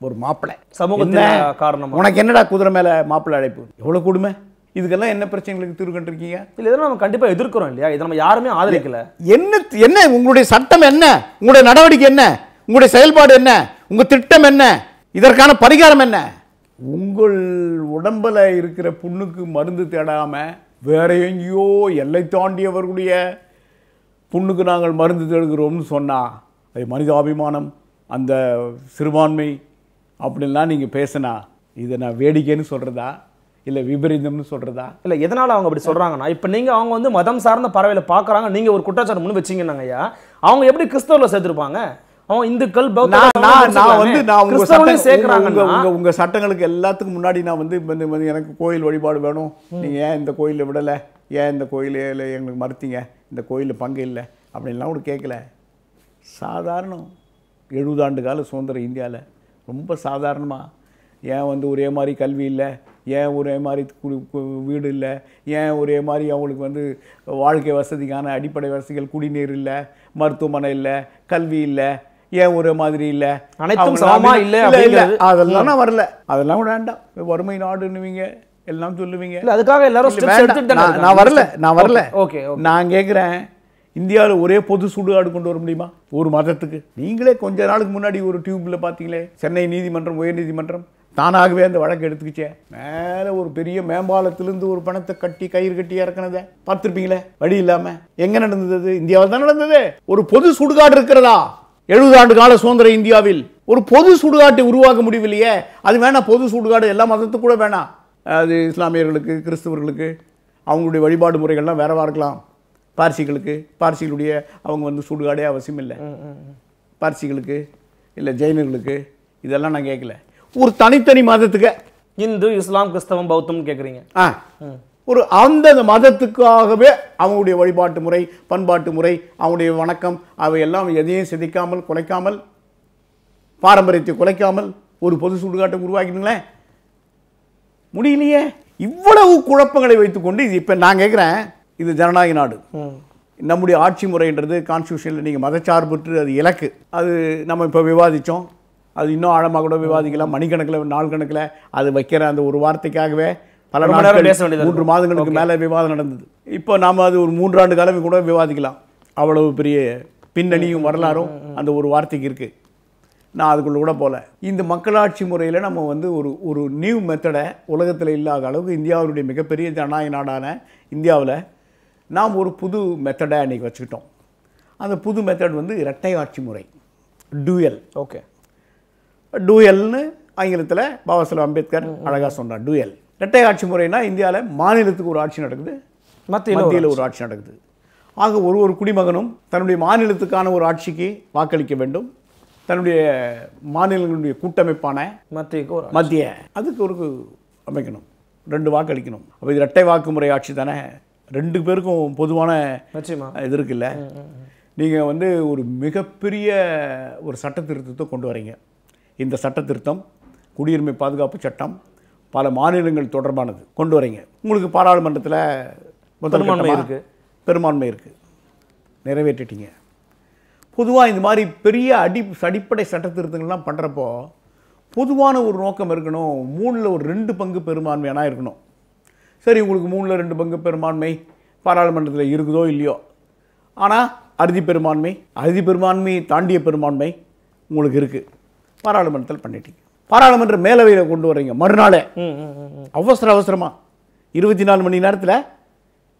ஒரு மாப்பிள்ளை. சமூகத்தின் என்ன? காரணமா? உனக்கு என்னடா குதிரை மேலே மாப்பிள்ளை அழைப்பு? எவ்வளோ கொடுமை? இதுக்கெல்லாம் என்ன பிரச்சனைகளுக்கு தீர்வு கண்டிருக்கீங்க இல்ல இதெல்லாம் நம்ம கண்டிப்பா எதிர்க்கிறோம் இல்லையா? இதை நம்ம யாருமே ஆதரிக்கல. என்ன என்ன? உங்களுடைய சட்டம் என்ன? உங்களுடைய நடவடிக்கை என்ன? உங்களுடைய செயல்பாடு என்ன? உங்க திட்டம் என்ன? இதற்கான பரிகாரம் என்ன? உங்கள் உடம்புல இருக்கிற புண்ணுக்கு மருந்து தேடாம வேற எங்கேயோ எல்லை தாண்டியவர்களுடைய புண்ணுக்கு நாங்கள் மருந்து தேடுகிறோம்னு சொன்னா அது மனிதாபிமானம் அந்த சிறுபான்மை அப்படின்லாம் நீங்கள் பேசினா இதை நான் வேடிக்கைன்னு சொல்கிறதா இல்லை விபரீதம்னு சொல்கிறதா இல்ல எதனால அவங்க அப்படி சொல்றாங்கன்னா இப்ப நீங்க அவங்க வந்து மதம் சார்ந்த பறவையில பாக்குறாங்க நீங்க ஒரு குற்றச்சாட்டு முன்னு வச்சீங்கன்னாங்க ஐயா அவங்க எப்படி கிறிஸ்தவர்ல சேர்த்திருப்பாங்க? அவங்க இந்துக்கள் நான் வந்து நான் உங்க சட்டம் சேர்க்கிறாங்க உங்க உங்க சட்டங்களுக்கு எல்லாத்துக்கும் முன்னாடி நான் வந்து எனக்கு கோயில் வழிபாடு வேணும். நீங்க ஏன் இந்த கோயிலை விடலை? ஏன் இந்த கோயிலில் எங்களுக்கு மறுத்தீங்க? இந்த கோயிலில் பங்கு இல்லை? அப்படின்லாம் கூட கேட்கல. சாதாரணம் எழுபது ஆண்டு கால சுதந்திரம் இந்தியாவில். ரொம்ப சாதாரணமாக ஏன் வந்து ஒரே மாதிரி கல்வி இல்லை? ஏன் ஒரே மாதிரி வீடு இல்லை? ஏன் ஒரே மாதிரி அவங்களுக்கு வந்து வாழ்க்கை வசதிக்கான அடிப்படை வசதிகள் குடிநீர் இல்லை? மருத்துவமனை இல்லை? கல்வி இல்லை? ஏன் ஒரே மாதிரி இல்லை? அனைத்தும் சமமா இல்லை. அதெல்லாம் நான் வரல. அதெல்லாம் வேண்டாம். வறுமை நாடுன்னுவீங்க எல்லாம் சொல்லுவீங்க. இல்ல அதுக்காக எல்லாரும் நான் வரல நான் வரல. ஓகே நான் கேட்குறேன் இந்தியாவில் ஒரே பொது சுடுகாடு கொண்டு வர முடியுமா? ஒரு மதத்துக்கு. நீங்களே கொஞ்ச நாளுக்கு முன்னாடி ஒரு டியூப்ல பார்த்தீங்களே சென்னை நீதிமன்றம் உயர் நீதிமன்றம் தானாகவே அந்த வழக்கு எடுத்துக்கிச்சே. மேலே ஒரு பெரிய மேம்பாலத்திலிருந்து ஒரு பணத்தை கட்டி கயிறு கட்டி இறக்குனதை பார்த்துருப்பீங்களே? வழி இல்லாம. எங்க நடந்தது? இந்தியாவில் தான் நடந்தது. ஒரு பொது சுடுகாடு இருக்கிறதா? எழுபது ஆண்டு கால சுதந்திர இந்தியாவில். ஒரு பொது சுடுகாட்டை உருவாக்க முடியவில்லையே. அது வேணாம் பொது சுடுகாடு எல்லா மதத்துக்கு கூட வேணாம். அது இஸ்லாமியர்களுக்கு கிறிஸ்தவர்களுக்கு அவங்களுடைய வழிபாடு முறைகள்லாம் வேறவா இருக்கலாம் பார்சிகளுக்கு பார்சிகளுடைய அவங்க வந்து சுடுகாடே அவசியம் இல்லை. பார்சிகளுக்கு இல்லை ஜெயினர்களுக்கு இதெல்லாம் நான் கேட்கல. ஒரு தனித்தனி மதத்துக்கு. இந்து இஸ்லாம் கிறிஸ்தவம் பௌத்தம் கேக்குறீங்க. ஆ. ஒரு அந்தந்த மதத்துக்காகவே அவங்களுடைய வழிபாட்டு முறை பண்பாட்டு முறை அவங்களுடைய வணக்கம் அவையெல்லாம் எதையும் சிதைக்காமல் குலைக்காமல் பாரம்பரியத்தை குலைக்காமல் ஒரு பொது சுடுகாட்டை உருவாக்கினீங்களேன் முடியலையே. இவ்வளவு குழப்பங்களை வைத்துக்கொண்டு இது இப்போ நான் கேட்குறேன் இது ஜனநாயக நாடு. நம்முடைய ஆட்சி முறைன்றது கான்ஸ்டியூஷனில் நீங்கள் மதச்சார்பற்று அது இலக்கு. அது நம்ம இப்போ விவாதித்தோம் அது இன்னும் ஆழமாக கூட விவாதிக்கலாம். மணிக்கணக்கில் நாள் கணக்கில் அது வைக்கிற அந்த ஒரு வார்த்தைக்காகவே பல நாட்கள் பேச வேண்டியதா மூன்று. மாதங்களுக்கு மேலே விவாதம் நடந்தது. இப்போ நாம் அது ஒரு மூன்றாண்டு காலம் கூட விவாதிக்கலாம். அவ்வளவு பெரிய பின்னணியும் வரலாறும் அந்த ஒரு வார்த்தைக்கு இருக்குது நான் அதுக்குள்ள கூட போல. இந்த மக்களாட்சி முறையில் நம்ம வந்து ஒரு ஒரு நியூ மெத்தடை உலகத்தில் இல்லாத அளவுக்கு இந்தியாவுடைய மிகப்பெரிய ஜனநாயக நாடான இந்தியாவில் நாம் ஒரு புது மெத்தடை அன்றைக்கி வச்சுக்கிட்டோம். அந்த புது மெத்தட் வந்து இரட்டை ஆட்சி முறை டூயல் ஓகே டூயல்னு ஆங்கிலத்தில் பாபாசாஹேப் அம்பேத்கர் அழகாக சொன்னார் டூயல் இரட்டை ஆட்சி முறைனா இந்தியாவில் மாநிலத்துக்கு ஒரு ஆட்சி நடக்குது. மத்தியில் மத்தியில் ஒரு ஆட்சி நடக்குது. ஆக ஒரு ஒரு குடிமகனும் தன்னுடைய மாநிலத்துக்கான ஒரு ஆட்சிக்கு வாக்களிக்க வேண்டும். தன்னுடைய மாநிலங்களுடைய கூட்டமைப்பான மத்தியக்கு ஒரு மத்திய அதுக்கு ஒரு அமைக்கணும். ரெண்டு வாக்களிக்கணும். அப்போ இது இரட்டை வாக்கு முறை ஆட்சி தானே? ரெண்டு பேருக்கும் பொதுவான இது இருக்குல்ல? நீங்கள் வந்து ஒரு மிகப்பெரிய ஒரு சட்ட திருத்தத்தை கொண்டு வரீங்க. இந்த சட்ட திருத்தம் குடியுரிமை பாதுகாப்பு சட்டம் பல மாநிலங்கள் தொடர்பானது கொண்டு வரீங்க. உங்களுக்கு பாராளுமன்றத்தில் பெரும்பான்மை கட்டமா இருக்கு. பெரும்பான்மை இருக்குது நிறைவேற்றிட்டீங்க. பொதுவாக இந்த மாதிரி பெரிய அடி அடிப்படை சட்ட திருத்தங்கள்லாம் பண்ணுறப்போ பொதுவான ஒரு நோக்கம் இருக்கணும். மூணில் ஒரு ரெண்டு பங்கு பெரும்பான்மையானா இருக்கணும். சரி உங்களுக்கு மூணில் ரெண்டு பங்கு பெரும்பான்மை பாராளுமன்றத்தில் இருக்குதோ இல்லையோ? ஆனால் அறுதி பெரும்பான்மை அறுதி பெரும்பான்மை தாண்டிய பெரும்பான்மை உங்களுக்கு இருக்குது பாராளுமன்றத்தில் பண்ணிட்டீங்க. பாராளுமன்ற மேலவையில் கொண்டு வர்றீங்க மறுநாளே. அவசர அவசரமா. இருபத்தி நாலு மணி நேரத்தில்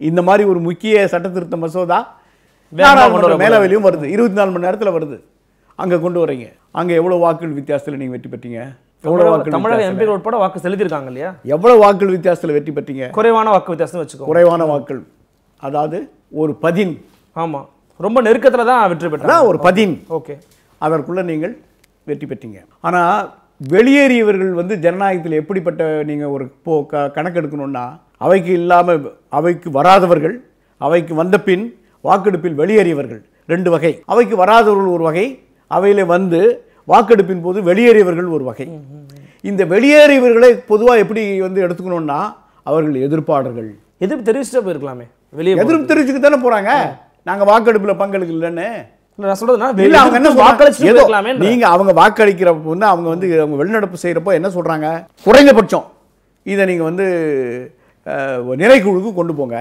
இந்த மாதிரி ஒரு முக்கிய சட்ட திருத்த மசோதா நாடாளுமன்ற. மேலவையிலும் வருது. இருபத்தி நாலு மணி நேரத்தில் வருது. அங்கே கொண்டு வரீங்க அங்கே எவ்வளோ வாக்குகள் வித்தியாசத்தில் நீங்கள் வெற்றி பெற்றீங்க? எவ்வளோ வாக்குகள் தமிழக? எம்பிகள் உட்பட வாக்கு செலுத்தியிருக்காங்க இல்லையா? எவ்வளோ வாக்குகள் வித்தியாசத்தில் வெற்றி பெற்றீங்க? குறைவான வாக்கு வித்தியாசம் வச்சுக்கோ குறைவான வாக்குகள். அதாவது ஒரு பதின். ஆமா. ரொம்ப நெருக்கத்துல தான் வெற்றி அதான் ஒரு பதின். ஓகே. அதற்குள்ள நீங்கள் வெற்றி பெற்றீங்க. ஆனால் வெளியேறியவர்கள் வந்து ஜனநாயகத்தில் எப்படிப்பட்ட நீங்கள் ஒரு போ க கணக்கெடுக்கணும்னா அவைக்கு இல்லாமல் அவைக்கு வராதவர்கள் அவைக்கு வந்த பின் வாக்கெடுப்பில் வெளியேறியவர்கள் ரெண்டு வகை. அவைக்கு வராதவர்கள் ஒரு வகை அவையில் வந்து வாக்கெடுப்பின் போது வெளியேறியவர்கள் ஒரு வகை. இந்த வெளியேறியவர்களை பொதுவாக எப்படி வந்து எடுத்துக்கணும்னா அவர்கள் எதிர்ப்பாளர்கள். எதிர்ப்பு தெரிவிச்சுட்டு போயிருக்கலாமே வெளியே எதிர்ப்பு தெரிவிச்சுக்கு தானே போகிறாங்க நாங்கள் வாக்கெடுப்பில் பங்கெடுக்கலன்னு நான் அவங்க என்ன வாக்களிச்சு நீங்க அவங்க வாக்களிக்கிறப்ப வந்து அவங்க வந்து அவங்க வெளிநடப்பு செய்யறப்போ என்ன சொல்றாங்க? குறைந்தபட்சம் இதை நீங்க வந்து நிறைக்குழுக்கு கொண்டு போங்க.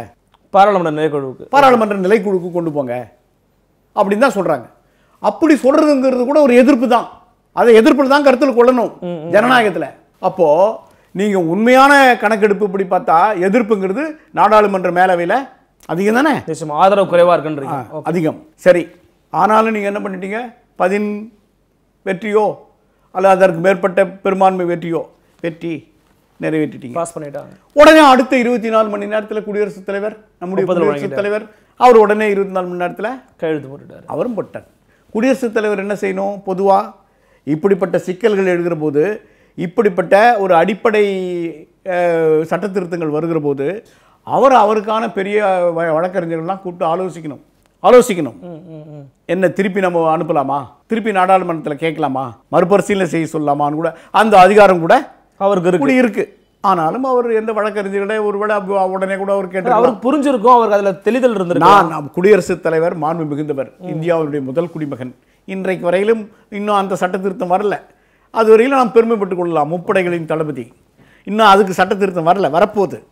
பாராளுமன்ற நிலைக்குழுவுக்கு. பாராளுமன்ற நிலைக்குழுக்கு கொண்டு போங்க. அப்படின்னு தான் சொல்றாங்க. அப்படி சொல்றதுங்கிறது கூட ஒரு எதிர்ப்பு தான். அதை எதிர்ப்பில் தான் கருத்தில் கொள்ளணும் ஜனநாயகத்துல. அப்போ நீங்க உண்மையான கணக்கெடுப்பு இப்படி பார்த்தா எதிர்ப்புங்கிறது நாடாளுமன்ற மேலவையில அதிகம் தானே? ஆதரவு குறைவா இருக்குன்றீங்க. அதிகம். சரி. ஆனாலும் நீங்கள் என்ன பண்ணிட்டீங்க? பதின் வெற்றியோ அல்லது அதற்கு மேற்பட்ட பெரும்பான்மை வெற்றியோ வெற்றி நிறைவேற்றிட்டீங்க. பாஸ் பண்ணிட்டாங்க. உடனே அடுத்த இருபத்தி நாலு மணி நேரத்தில் குடியரசுத் தலைவர் நம்முடைய குடியரசுத் தலைவர் அவர் உடனே இருபத்தி நாலு மணி நேரத்தில் கையெழுத்து போட்டுட்டாரு. அவரும் போட்டார். குடியரசுத் தலைவர் என்ன செய்யணும்? பொதுவாக இப்படிப்பட்ட சிக்கல்கள் எழுகிற போது இப்படிப்பட்ட ஒரு அடிப்படை அஹ், சட்ட திருத்தங்கள் வருகிற போது அவர் அவருக்கான பெரிய வழக்கறிஞர்கள்லாம் கூப்பிட்டு ஆலோசிக்கணும். ஆலோசிக்கணும். என்ன திருப்பி நம்ம அனுப்பலாமா? திருப்பி நாடாளுமன்றத்தில் கேட்கலாமா? மறுபரிசீலனை செய்ய சொல்லலாமான்னு கூட அந்த அதிகாரம் கூட அவருக்கு இருக்கு. இருக்கு. ஆனாலும் அவர் எந்த வழக்கறிஞர்களை ஒருவேளை உடனே கூட அவர் கேட்டு அவருக்கு புரிஞ்சிருக்கும் அவருக்கு அதுல தெளிதல் இருந்திருக்கு நான் நம் குடியரசுத் தலைவர் மாண்பு மிகுந்தவர் இந்தியாவுடைய முதல் குடிமகன். இன்றைக்கு வரையிலும் இன்னும் அந்த சட்ட திருத்தம் வரல. அது வரையிலும் நாம் பெருமைப்பட்டுக் கொள்ளலாம் முப்படைகளின் தளபதி. இன்னும் அதுக்கு சட்ட திருத்தம் வரல வரப்போகுது.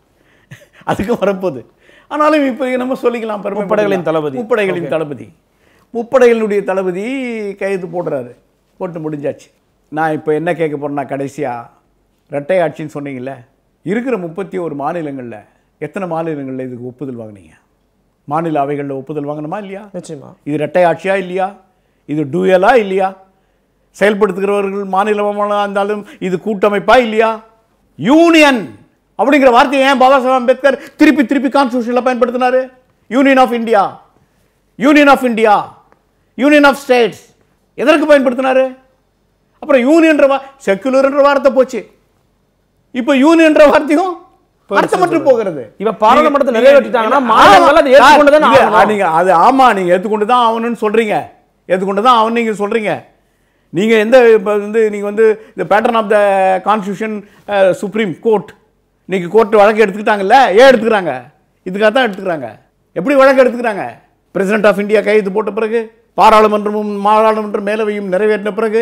அதுக்கு வரப்போகுது. ஆனாலும் இப்போ நம்ம சொல்லிக்கலாம் பெருமை முப்படைகளின் தளபதி. முப்படைகளின் தளபதி. முப்படைகளினுடைய தளபதி கையெழுத்து போடுறாரு. போட்டு முடிஞ்சாச்சு. நான் இப்போ என்ன கேட்க போறேன்னா கடைசியாக ரெட்டை ஆட்சின்னு சொன்னீங்கல்ல இருக்கிற முப்பத்தி ஒரு மாநிலங்களில் எத்தனை மாநிலங்களில் இதுக்கு ஒப்புதல் வாங்குனீங்க? மாநில அவைகளில் ஒப்புதல் வாங்கணுமா இல்லையா? நிச்சயமா. இது ரெட்டை ஆட்சியா இல்லையா? இது டூயலா இல்லையா? செயல்படுத்துகிறவர்கள் மாநிலமாக இருந்தாலும் இது கூட்டமைப்பா இல்லையா? யூனியன். அப்படிங்கிற வார்த்தையை ஏன் பாபா சாஹேப் அம்பேத்கர் திருப்பி திருப்பி கான்ஸ்டியூஷனில் பயன்படுத்தினாரு? Union of India union of India union of states எதற்கு பயன்படுத்தினாரு? அப்புறம் யூனியன்ற வா செக்குலர்ன்ற வார்த்தை போச்சு. இப்போ யூனியன்ற வார்த்தையும் அர்த்தமற்று போகிறது. இப்ப பாராளுமன்றத்தை நீங்க- நிறைவேற்றிட்டாங்கன்னா ஏற்றுக்கொண்டு. நீங்க அது ஆமா நீங்க ஏத்துக்கொண்டு தான் ஆகணும்னு சொல்றீங்க. ஏத்துக்கொண்டு தான் ஆகணும் நீங்க சொல்றீங்க. நீங்க எந்த இப்ப வந்து நீங்க வந்து இந்த pattern of the constitution supreme court இன்னைக்கு கோர்ட் வழக்கு எடுத்துக்கிட்டாங்கல்ல? ஏன் எடுத்துக்கிறாங்க? இதுக்காக தான் எடுத்துக்கிறாங்க. எப்படி வழக்கு எடுத்துக்கிறாங்க? பிரசிடென்ட் ஆஃப் இந்தியா கையெழுத்து போட்ட பிறகு பாராளுமன்றமும் மாநாளுமன்ற மேலவையும் நிறைவேற்றின பிறகு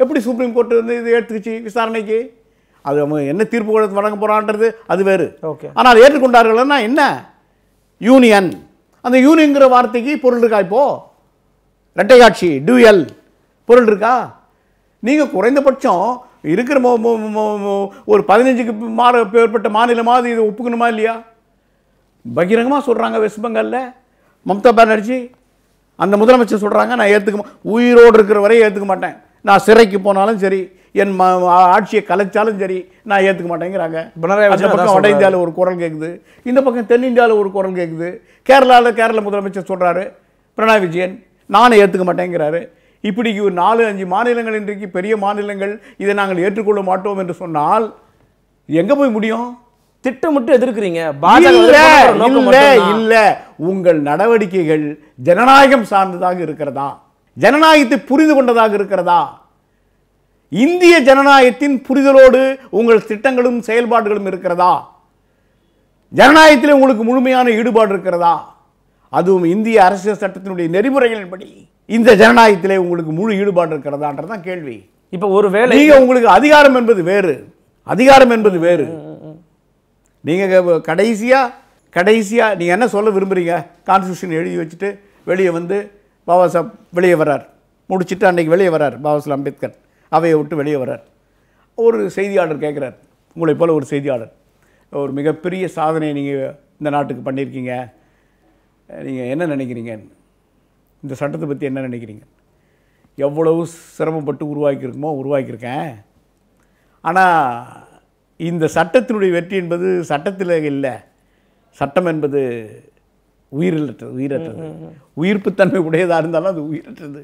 எப்படி சுப்ரீம் கோர்ட் வந்து இது எடுத்துக்கிச்சு விசாரணைக்கு? அது அவங்க என்ன தீர்ப்பு கொடுத்து வழங்க போறான்றது அது வேறு. ஓகே ஆனால் ஏற்றுக்கொண்டார்கள்னா என்ன? யூனியன் அந்த யூனியன்கிற வார்த்தைக்கு பொருள் இருக்கா இப்போ? இரட்டை காட்சி டூயல் பொருள் இருக்கா? நீங்கள் குறைந்தபட்சம் இருக்கிற ஒரு பதினஞ்சுக்கு மாற பேர்பட்ட மாநிலமாவது இதை ஒப்புக்கணுமா இல்லையா? பகிரங்கமாக சொல்கிறாங்க வெஸ்ட் பெங்காலில் மம்தா பானர்ஜி அந்த முதலமைச்சர் சொல்கிறாங்க நான் ஏற்றுக்க மா- உயிரோடு இருக்கிற வரை ஏற்றுக்க மாட்டேன். நான் சிறைக்கு போனாலும் சரி என் ம ஆட்சியை கலைச்சாலும் சரி நான் ஏற்றுக்க மாட்டேங்கிறாங்க. அந்த பக்கம் வட. இந்தியாவில் ஒரு குரல் கேட்குது இந்த பக்கம் தென்னிந்தியாவில் ஒரு குரல் கேட்குது கேரளாவில் கேரள முதலமைச்சர் சொல்கிறாரு பினராயி விஜயன் நானே ஏற்றுக்க மாட்டேங்கிறாரு. இப்படி ஒரு நாலு அஞ்சு மாநிலங்கள் இன்றைக்கு பெரிய மாநிலங்கள் இதை நாங்கள் ஏற்றுக்கொள்ள மாட்டோம் என்று சொன்னால் எங்கே போய் முடியும்? திட்டமிட்டு எதிர்க்கிறீங்க. இல்ல. இல்ல. உங்கள் நடவடிக்கைகள் ஜனநாயகம் சார்ந்ததாக இருக்கிறதா? ஜனநாயகத்தை புரிந்து கொண்டதாக இருக்கிறதா? இந்திய ஜனநாயகத்தின் புரிதலோடு உங்கள் திட்டங்களும் செயல்பாடுகளும் இருக்கிறதா? ஜனநாயகத்தில் உங்களுக்கு முழுமையான ஈடுபாடு இருக்கிறதா? அதுவும் இந்திய அரசியல் சட்டத்தினுடைய நெறிமுறைகளின்படி. இந்த ஜனநாயகத்திலே உங்களுக்கு முழு ஈடுபாடு இருக்கிறதான்றதான் கேள்வி. இப்ப ஒரு வேலை நீங்க உங்களுக்கு அதிகாரம் என்பது வேறு. அதிகாரம் என்பது வேறு. நீங்க க- கடைசியா கடைசியா நீங்க என்ன சொல்ல விரும்புறீங்க? கான்ஸ்டியூஷன் எழுதி வச்சுட்டு வெளியே வந்து பாபா சாஹப் வெளியே வர்றார். முடிச்சிட்டு அன்னைக்கு வெளியே வர்றார் பாபா சாஹேப் அம்பேத்கர். அவையை விட்டு வெளியே வர்றார். ஒரு செய்தியாளர் கேட்குறார் உங்களை போல ஒரு செய்தியாளர். ஒரு மிகப்பெரிய சாதனையை நீங்கள் இந்த நாட்டுக்கு பண்ணியிருக்கீங்க நீங்கள் என்ன நினைக்கிறீங்க இந்த சட்டத்தை பற்றி என்ன நினைக்கிறீங்க? எவ்வளவு சிரமப்பட்டு உருவாக்கியிருக்குமோ உருவாக்கியிருக்கேன். ஆனால் இந்த சட்டத்தினுடைய வெற்றி என்பது சட்டத்தில் இல்லை. சட்டம் என்பது உயிரிழற்றது உயிரற்றது. உயிர்ப்புத்தன்மை உடையதாக இருந்தாலும் அது உயிரற்றது.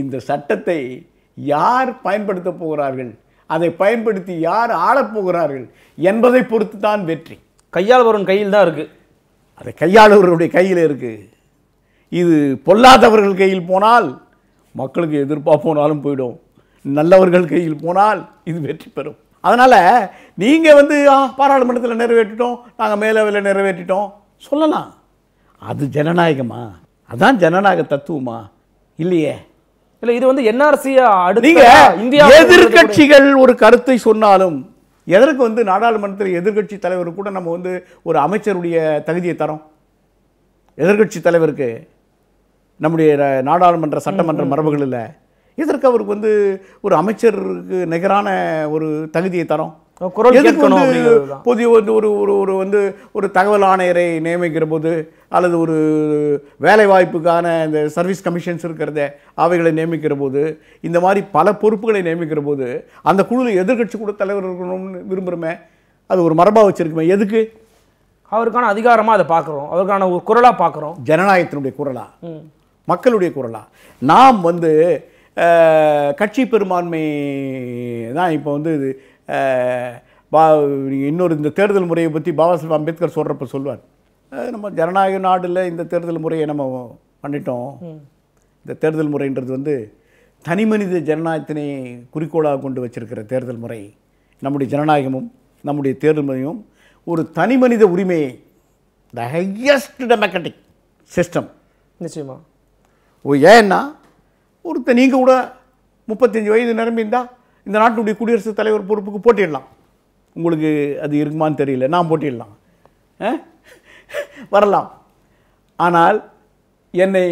இந்த சட்டத்தை யார் பயன்படுத்த போகிறார்கள்? அதை பயன்படுத்தி யார் ஆளப் போகிறார்கள்? என்பதை பொறுத்து தான் வெற்றி. கையால் வரும் கையில் தான் இருக்கு. அதை கையாளுவர்களுடைய கையில் இருக்கு. இது பொல்லாதவர்கள் கையில் போனால் மக்களுக்கு எதிர்ப்பாக போனாலும் போயிடும். நல்லவர்கள் கையில் போனால் இது வெற்றி பெறும். அதனால் நீங்கள் வந்து பாராளுமன்றத்தில் நிறைவேற்றிட்டோம் நாங்கள் மேலவையில் நிறைவேற்றிட்டோம். சொல்லலாம். அது ஜனநாயகமா? அதான் ஜனநாயக தத்துவமா? இல்லையே. இல்ல இது வந்து என்ஆர்சி அடுத்த இந்தியா எதிர்க்கட்சிகள் ஒரு கருத்தை சொன்னாலும் எதற்கு வந்து நாடாளுமன்றத்தில் எதிர்க்கட்சி தலைவர் கூட நம்ம வந்து ஒரு அமைச்சருடைய தகுதியை தரோம்? எதிர்க்கட்சி தலைவருக்கு. நம்முடைய நாடாளுமன்ற சட்டமன்ற மரபுகளில் எதற்கு அவருக்கு வந்து ஒரு அமைச்சருக்கு நிகரான ஒரு தகுதியை தரோம். புதிய வந்து ஒரு ஒரு ஒரு வந்து ஒரு தகவல் ஆணையரை நியமிக்கிற போது அல்லது ஒரு வேலை வாய்ப்புக்கான இந்த சர்வீஸ் கமிஷன்ஸ் இருக்கிறத அவைகளை நியமிக்கிற போது இந்த மாதிரி பல பொறுப்புகளை நியமிக்கிற போது அந்த குழுவில் எதிர்க்கட்சி கூட தலைவர் இருக்கணும்னு விரும்புகிறோமே அது ஒரு மரபாக வச்சிருக்குமே எதுக்கு? அவருக்கான அதிகாரமா அதை பார்க்குறோம். அவருக்கான ஒரு குரலா பார்க்குறோம். ஜனநாயகத்தினுடைய குரலா? மக்களுடைய குரலா? நாம் வந்து கட்சி பெரும்பான்மை தான் இப்போ வந்து இது பா இன்னொரு இந்த தேர்தல் முறையை பற்றி பாபா சாஹேப் அம்பேத்கர் சொல்கிறப்ப சொல்வார். நம்ம ஜனநாயக நாடுல இந்த தேர்தல் முறையை நம்ம பண்ணிட்டோம். இந்த தேர்தல் முறைன்றது வந்து தனிமனித ஜனநாயகத்தினை குறிக்கோளாக கொண்டு வச்சிருக்கிற தேர்தல் முறை. நம்முடைய ஜனநாயகமும் நம்முடைய தேர்தல் முறையும் ஒரு தனிமனித உரிமையை த ஹையஸ்ட் டெமோக்ராட்டிக் சிஸ்டம் நிச்சயமா. ஏன்னா ஒருத்தர் நீங்கள் கூட முப்பத்தஞ்சு வயது நிரம்பியிருந்தா இந்த நாட்டுடைய குடியரசுத் தலைவர் பொறுப்புக்கு போட்டிடலாம். உங்களுக்கு அது இருக்குமான்னு தெரியல. நான் போட்டிடலாம்? வரலாம். ஆனால் என்னை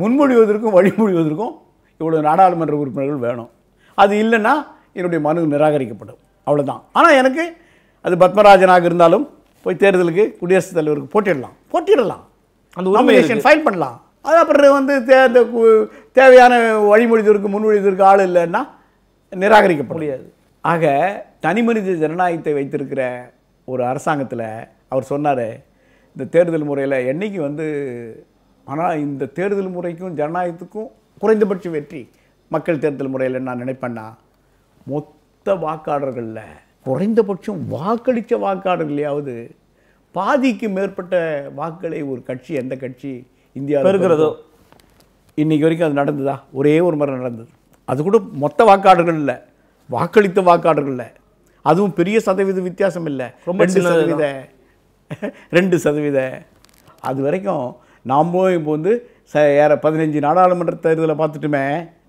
முன்மொழிவதற்கும் வழிமொழிவதற்கும் இவ்வளோ நாடாளுமன்ற உறுப்பினர்கள் வேணும். அது இல்லைன்னா என்னுடைய மனு நிராகரிக்கப்படும். அவ்வளவுதான். ஆனால் எனக்கு அது பத்மராஜனாக இருந்தாலும் போய் தேர்தலுக்கு குடியரசுத் தலைவருக்கு போட்டிடலாம். போட்டிடலாம். அந்த ஃபைல் பண்ணலாம். அது அப்புறம் வந்து தே அந்த கு- தேவையான வழிமொழிதற்கு முன்மொழிதற்கு ஆள் இல்லைன்னா நிராகரிக்கப்படும் முடியாது. ஆக தனிமனித ஜனநாயகத்தை வைத்திருக்கிற ஒரு அரசாங்கத்தில் அவர் சொன்னார் இந்த தேர்தல் முறையில் என்னைக்கு வந்து ஆனால் இந்த தேர்தல் முறைக்கும் ஜனநாயகத்துக்கும் குறைந்தபட்ச வெற்றி மக்கள் தேர்தல் முறையில் நான் நினைப்பேன்னா மொத்த வாக்காளர்களில் குறைந்தபட்சம் வாக்களித்த வாக்காளர்களையாவது பாதிக்கு மேற்பட்ட வாக்குகளை ஒரு கட்சி எந்த கட்சி இந்தியாவில் பெறுகிறதோ. இன்னைக்கு வரைக்கும் அது நடந்ததா? ஒரே ஒரு முறை நடந்தது. அது கூட மொத்த வாக்காளர்கள் இல்லை. வாக்களித்த வாக்காளர்கள் இல்லை. அதுவும் பெரிய சதவீத வித்தியாசம் இல்லை. ரொம்ப ரெண்டு சதவீத. ரெண்டு சதவீத. அது வரைக்கும் நாமும் இப்போ வந்து ச ஏற பதினஞ்சு நாடாளுமன்ற தேர்தலை பார்த்துட்டுமே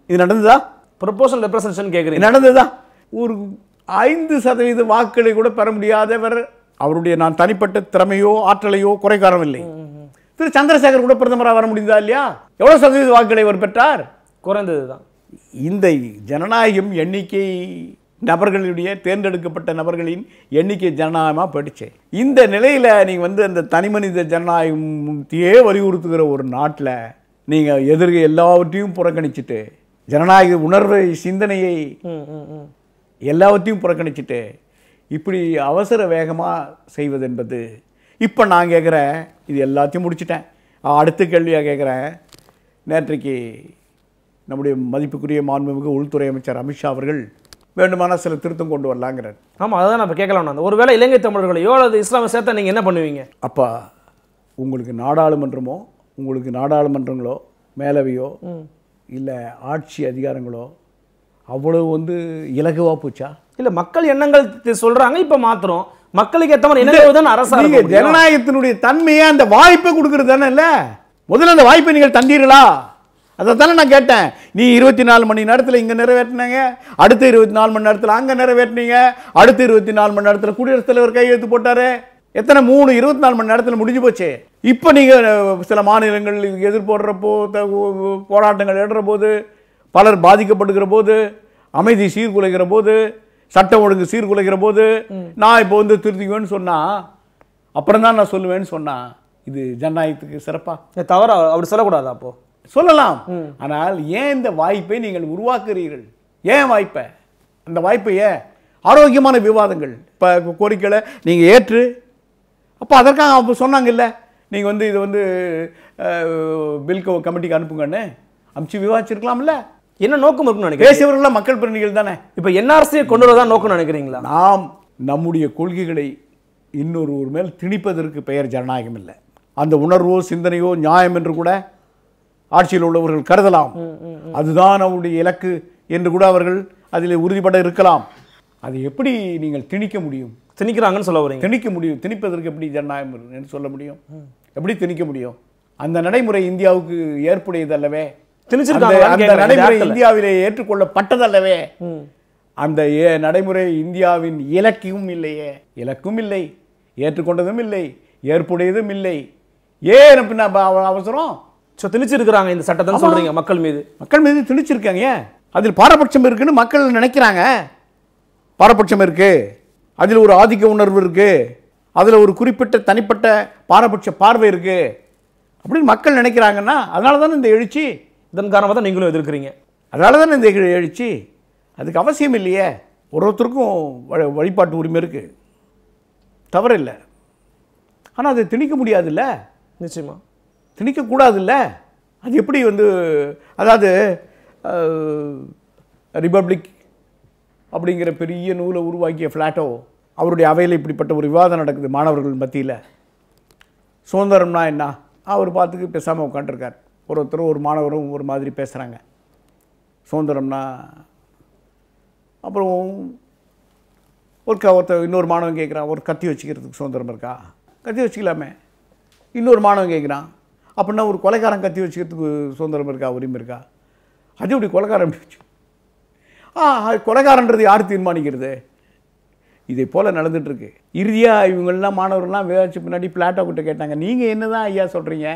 இது நடந்ததா? ப்ரொபோசல் ரெப்ரசன்டேஷன் கேட்குறீங்க நடந்ததா? ஒரு ஐந்து சதவீத வாக்குகளை கூட பெற முடியாதவர் அவருடைய நான் தனிப்பட்ட திறமையோ ஆற்றலையோ குறை காரணமில்லை. திரு சந்திரசேகர் கூட பிரதமராக வர முடிந்ததா இல்லையா? எவ்வளவு சதவீத வாக்குகளை அவர் பெற்றார்? குறைந்தது தான் இந்த ஜனநாயகம் எண்ணிக்கை நபர்களுடைய தேர்ந்தெடுக்கப்பட்ட நபர்களின் எண்ணிக்கை ஜனநாயகமாக போயிடுச்சு. இந்த நிலையில் நீங்கள் வந்து அந்த தனிமனித ஜனநாயகத்தையே வலியுறுத்துகிற ஒரு நாட்டில் நீங்கள் எதிர்க எல்லாவற்றையும் புறக்கணிச்சிட்டு ஜனநாயக உணர்வை சிந்தனையை. எல்லாவற்றையும் புறக்கணிச்சிட்டு இப்படி அவசர வேகமாக செய்வது என்பது இப்போ நான் கேட்குறேன் இது எல்லாத்தையும் முடிச்சிட்டேன். அடுத்த கேள்வியாக கேட்குறேன் நேற்றைக்கு நம்முடைய மதிப்புக்குரிய மாண்புமிகு உள்துறை அமைச்சர் அமித்ஷா அவர்கள் வேண்டுமானால் சில திருத்தம் கொண்டு வரலாங்கிறார். ஆமா அதான் நான் இப்போ கேட்கலாம் நான் ஒருவேளை இலங்கை தமிழர்களையோ அல்லது இஸ்லாமை சேர்த்தா நீங்க என்ன பண்ணுவீங்க? அப்பா உங்களுக்கு நாடாளுமன்றமோ உங்களுக்கு நாடாளுமன்றங்களோ மேலவையோ இல்லை ஆட்சி அதிகாரங்களோ அவ்வளவு வந்து இலகுவா போச்சா? இல்ல மக்கள் எண்ணங்கள் சொல்றாங்க இப்ப மாத்துறோம். மக்களுக்கு ஏத்த மாதிரி என்ன தான் அரசா நீங்க இருக்க முடியும்? ஜனநாயகத்தினுடைய தன்மையை அந்த வாய்ப்பை கொடுக்கறது தானே இல்ல? முதல்ல அந்த வாய்ப்பை நீங்கள் தந்தீர்களா? அதை தானே நான் கேட்டேன். நீ இருபத்தி நாலு மணி நேரத்தில் இங்கே நிறைவேற்றினாங்க அடுத்த இருபத்தி நாலு மணி நேரத்தில் அங்கே நிறைவேற்றினீங்க அடுத்த இருபத்தி நாலு மணி நேரத்தில் குடியரசுத் தலைவர் கையெழுத்து போட்டாரு. எத்தனை? மூணு இருபத்தி நாலு மணி நேரத்தில் முடிஞ்சு போச்சு. இப்போ நீங்கள் சில மாநிலங்கள் எதிர்போடுறப்போ போராட்டங்கள் எடுற போது பலர் பாதிக்கப்படுகிற போது அமைதி சீர்குலைகிற போது சட்டம் ஒழுங்கு சீர்குலைகிற போது நான் இப்போ வந்து திருத்திக்குவேன்னு சொன்னா அப்புறம் தான் நான் சொல்லுவேன்னு சொன்னா இது ஜனநாயகத்துக்கு சிறப்பா? இது தவறா? அப்படி சொல்லக்கூடாது அப்போ? சொல்லலாம். ஆனால் ஏன் இந்த வாய்ப்பை நீங்கள் உருவாக்குறீர்கள்? ஏன் வாய்ப்பை? அந்த வாய்ப்பை ஏன்? ஆரோக்கியமான விவாதங்கள். இப்போ கோரிக்கைகளை நீங்கள் ஏற்று அப்போ அதற்காக அப்போ சொன்னாங்கல்ல நீங்கள் வந்து இது வந்து பில் கமிட்டிக்கு அனுப்புங்கன்னு அனுப்பிச்சு விவாதிச்சிருக்கலாம்ல? என்ன நோக்கம் இருக்குன்னு நினைக்கிறேன் பேசியவர்கள்லாம் மக்கள் பிரதிநிதிகள் தானே? இப்ப என்ஆர்சியை கொண்டு வரதான் நோக்கம் நினைக்கிறீங்களா? நாம் நம்முடைய கொள்கைகளை இன்னொருவர் மேல் திணிப்பதற்கு பெயர் ஜனநாயகம் இல்லை. அந்த உணர்வோ சிந்தனையோ நியாயம் என்று கூட ஆட்சியில் உள்ளவர்கள் கருதலாம். அதுதான் அவருடைய இலக்கு என்று கூட அவர்கள் அதில் உறுதிப்பட இருக்கலாம். அதை எப்படி நீங்கள் திணிக்க முடியும்? திணிக்கிறாங்கன்னு சொல்ல வரீங்க. திணிக்க முடியும். திணிப்பதற்கு எப்படி ஜனநாயகம் என்று சொல்ல முடியும்? எப்படி திணிக்க முடியும்? அந்த நடைமுறை இந்தியாவுக்கு ஏற்புடையது அல்லவே? இடத்துல. இந்தியாவிலே ஏற்றுக்கொள்ளப்பட்டதல்லவே. அந்த நடைமுறை இந்தியாவின் இலக்கும் இல்லையே. இலக்கும் இல்லை ஏற்றுக்கொண்டதும் இல்லை ஏற்புடையதும் இல்லை. ஏன் பின்ன அவசரம்? சோ திணிச்சிருக்கிறாங்க இந்த சட்டத்தை சொல்றீங்க மக்கள் மீது. மக்கள் மீது திணிச்சிருக்காங்க ஏன்? அதில் பாரபட்சம் இருக்குன்னு மக்கள் நினைக்கிறாங்க. பாரபட்சம் இருக்கு. அதில் ஒரு ஆதிக்க உணர்வு இருக்கு. அதில் ஒரு குறிப்பிட்ட தனிப்பட்ட பாரபட்ச பார்வை இருக்கு. அப்படின்னு மக்கள் நினைக்கிறாங்கன்னா அதனால தானே இந்த எழுச்சி? இதன் காரணமா தான் நீங்களும் எதிர்க்கிறீங்க. அதனால தானே இந்த எழு- எழுச்சி? அதுக்கு அவசியம் இல்லையே. ஒரு ஒருத்தருக்கும் வழிபாட்டு உரிமை இருக்கு. தவறு இல்லை ஆனால் அதை திணிக்க முடியாதுல்ல? நிச்சயமா. திணிக்கக்கூடாதுல்ல அது எப்படி வந்து அதாவது ரிபப்ளிக் அப்படிங்கிற பெரிய நூலை உருவாக்கிய ஃப்ளாட்டோ அவருடைய அவையில் இப்படிப்பட்ட ஒரு விவாதம் நடக்குது மாணவர்கள் மத்தியில். சுதந்திரம்னா என்ன? அவர் பார்த்துக்கு பேசாமல் உட்காந்துருக்கார் ஒரு ஒருத்தரும் ஒரு மாணவரும் ஒரு மாதிரி பேசுகிறாங்க சுதந்திரம்னா அப்புறம் ஒரு ஒருத்தர் இன்னொரு மாணவன் கேட்குறான் ஒரு கத்தி வச்சுக்கிறதுக்கு சுதந்திரம் இருக்கா? கத்தி வச்சுக்கலாமே. இன்னொரு மாணவன் கேட்குறான் அப்படின்னா ஒரு கொலைக்காரன் கத்தி வச்சுக்கிறதுக்கு சுதந்திரம் இருக்கா? உரிமை இருக்கா? அது இப்படி கொலைக்காரன் வச்சு ஆ கொலைக்காரன்றது யார் தீர்மானிக்கிறது? இதை போல் நடந்துகிட்ருக்கு இறுதியாக இவங்கள்லாம் மாணவர்கள்லாம் வேச்சு பின்னாடி பிளாட்டோ கிட்ட கேட்டாங்க நீங்கள் என்ன தான் ஐயா சொல்கிறீங்க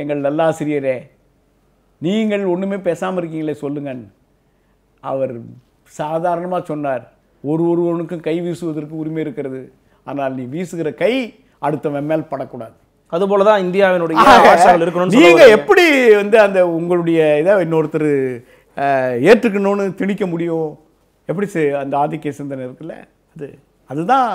எங்கள் நல்லாசிரியரே நீங்கள் ஒன்றுமே பேசாமல் இருக்கீங்களே சொல்லுங்கன்னு அவர் சாதாரணமாக சொன்னார் ஒரு ஒருவனுக்கும் கை வீசுவதற்கு உரிமை இருக்கிறது. ஆனால் நீ வீசுகிற கை அடுத்தவன் மேல் படக்கூடாது. அது போலதான் இந்தியாவினுடைய பாஷைகள் இருக்கணும்னு சொல்ல நீங்க வரீங்க. எப்படி வந்து அந்த உங்களுடைய இதை இன்னொருத்தர் ஏற்றுக்கணும்னு திணிக்க முடியும்? எப்படி அந்த ஆதிக்க சிந்தனை இருக்குல்ல? அது அதுதான்.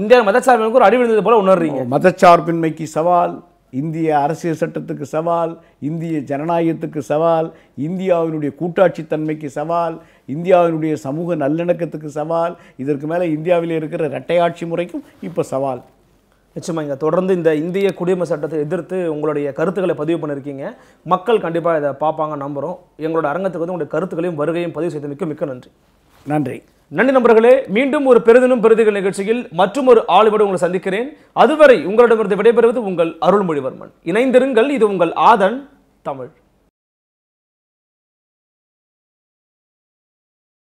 இந்தியா மதச்சார்பிற்கு ஒரு அடி விழுந்தது போல உணர்றீங்க. மதச்சார்பின்மைக்கு சவால். இந்திய அரசியல் சட்டத்துக்கு சவால் இந்திய ஜனநாயகத்துக்கு சவால் இந்தியாவினுடைய கூட்டாட்சி தன்மைக்கு சவால் இந்தியாவினுடைய சமூக நல்லிணக்கத்துக்கு சவால் இதற்கு மேலே இந்தியாவில் இருக்கிற இரட்டையாட்சி முறைக்கும் இப்போ சவால். நிச்சயமா இங்க தொடர்ந்து இந்த இந்திய குடியுரிமை சட்டத்தை எதிர்த்து உங்களுடைய கருத்துக்களை பதிவு பண்ணிருக்கீங்க. மக்கள் கண்டிப்பா இதை பார்ப்பாங்க நம்புறோம். எங்களோட அரங்கத்துக்கு வந்து உங்களுடைய கருத்துக்களையும் வருகையும் பதிவு செய்தமைக்கு மிக்க நன்றி. நன்றி. நன்றி நண்பர்களே மீண்டும் ஒரு பெரிதினும் பெருதிகள் நிகழ்ச்சியில் மற்றும் ஒரு ஆளுவோடு உங்களை சந்திக்கிறேன். அதுவரை உங்களிடமிருந்து விடைபெறுவது உங்கள் அருள்மொழிவர்மன். இணைந்திருங்கள் இது உங்கள் ஆதன் தமிழ்.